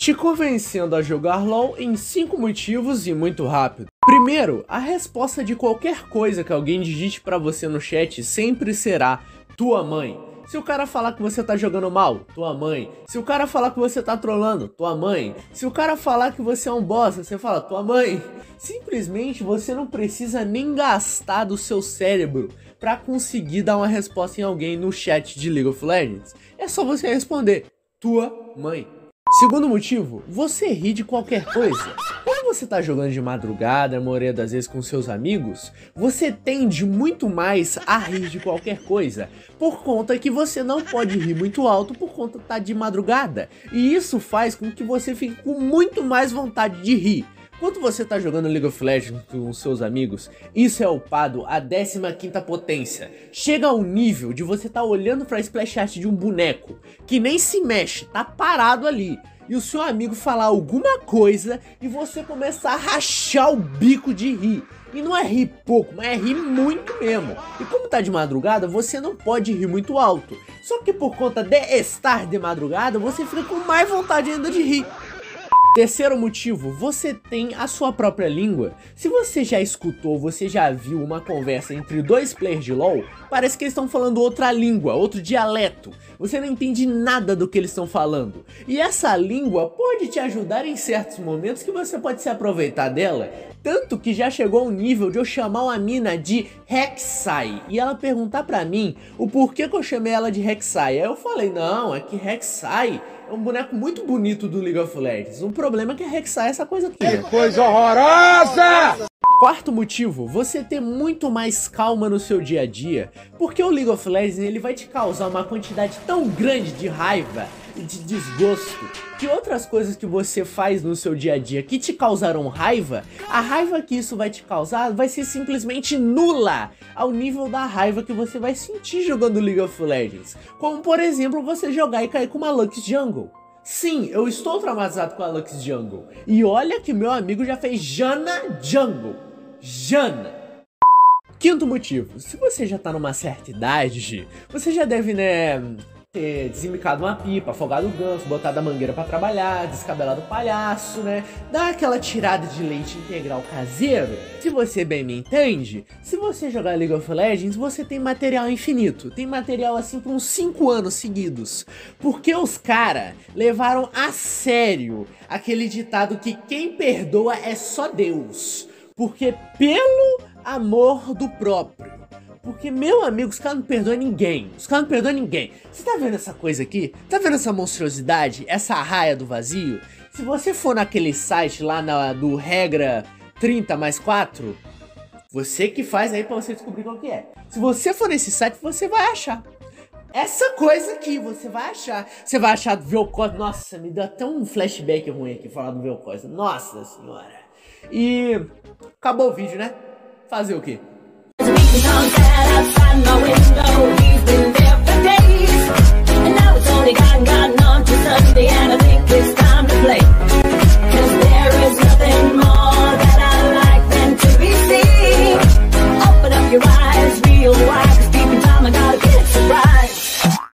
te convencendo a jogar LoL em 5 motivos e muito rápido. Primeiro, a resposta de qualquer coisa que alguém digite pra você no chat sempre será tua mãe. Se o cara falar que você tá jogando mal, tua mãe. Se o cara falar que você tá trolando, tua mãe. Se o cara falar que você é um bosta, você fala tua mãe. Simplesmente você não precisa nem gastar do seu cérebro para conseguir dar uma resposta em alguém no chat de League of Legends. É só você responder tua mãe. Segundo motivo, você ri de qualquer coisa. Quando você tá jogando de madrugada, a maioria das vezes com seus amigos, você tende muito mais a rir de qualquer coisa, por conta que você não pode rir muito alto por conta tá de madrugada. E isso faz com que você fique com muito mais vontade de rir. Quando você tá jogando League of Legends com seus amigos, isso é upado a 15ª potência. Chega ao nível de você tá olhando pra splash art de um boneco, que nem se mexe, tá parado ali. E o seu amigo falar alguma coisa e você começar a rachar o bico de rir. E não é rir pouco, mas é rir muito mesmo. E como tá de madrugada, você não pode rir muito alto. Só que por conta de estar de madrugada, você fica com mais vontade ainda de rir. Terceiro motivo, você tem a sua própria língua. Se você já escutou, você já viu uma conversa entre dois players de LoL, parece que eles estão falando outra língua, outro dialeto. Você não entende nada do que eles estão falando. E essa língua pode te ajudar em certos momentos que você pode se aproveitar dela. Tanto que já chegou ao nível de eu chamar uma mina de Rek'Sai e ela perguntar pra mim o porquê que eu chamei ela de Rek'Sai. Aí eu falei, não, é que é um boneco muito bonito do League of Legends. O problema é que a Rek'Sai é essa coisa aqui. Que coisa horrorosa! Quarto motivo, você ter muito mais calma no seu dia a dia, porque o League of Legends ele vai te causar uma quantidade tão grande de raiva e de desgosto que outras coisas que você faz no seu dia a dia que te causaram raiva, a raiva que isso vai te causar vai ser simplesmente nula ao nível da raiva que você vai sentir jogando League of Legends. Como por exemplo, você jogar e cair com uma Lux Jungle. Sim, eu estou traumatizado com a Lux Jungle. E olha que meu amigo já fez Jana Jungle. Jana. Quinto motivo, se você já tá numa certa idade, você já deve, né, ter desembicado uma pipa, afogado o ganso, botado a mangueira para trabalhar, descabelado o palhaço, né? Dar aquela tirada de leite integral caseiro. Se você bem me entende, se você jogar League of Legends, você tem material infinito. Tem material assim por uns 5 anos seguidos. Porque os cara levaram a sério aquele ditado que quem perdoa é só Deus. Porque pelo amor do próprio. Porque, meu amigo, os caras não perdoam ninguém. Os caras não perdoam ninguém. Você tá vendo essa coisa aqui? Tá vendo essa monstruosidade? Essa raia do vazio? Se você for naquele site lá na, do regra 30 mais 4, você que faz aí pra você descobrir qual que é. Se você for nesse site, você vai achar. Essa coisa aqui, você vai achar. Você vai achar do Velcos. Nossa, me deu até um flashback ruim aqui falar do Velcos. Nossa senhora. E acabou o vídeo, né? Fazer o quê? Songs that outside my window, he's been there for days, and now it's only got